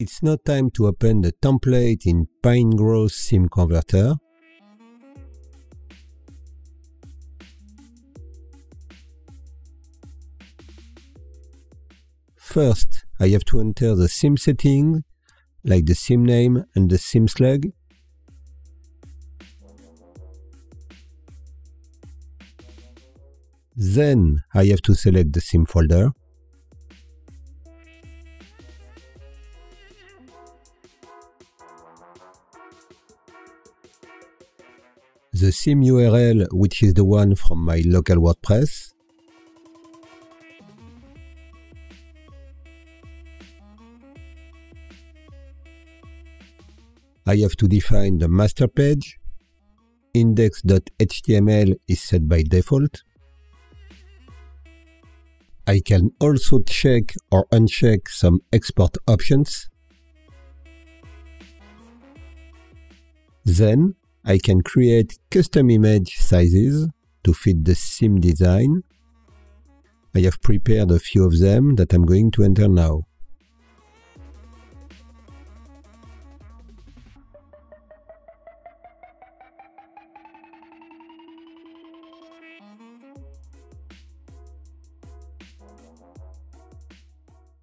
It's now time to open the template in Pinegrow Theme Converter. First, I have to enter the theme setting, like the theme name and the theme slug. Then I have to select the theme folder. The same URL, which is the one from my local WordPress. I have to define the master page. Index.html is set by default. I can also check or uncheck some export options. Then I can create custom image sizes to fit the theme design. I have prepared a few of them that I'm going to enter now.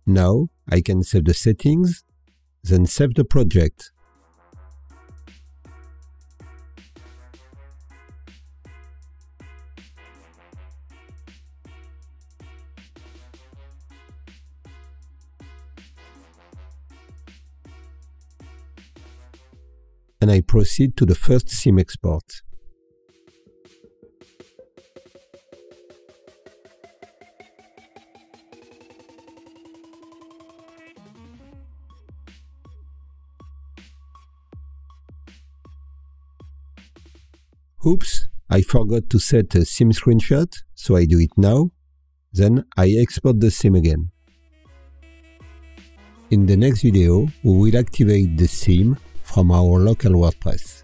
Now I can save the settings, then save the project. And I proceed to the first theme export. Oops, I forgot to set a theme screenshot, so I do it now. Then I export the theme again. In the next video, we will activate the theme from our local WordPress.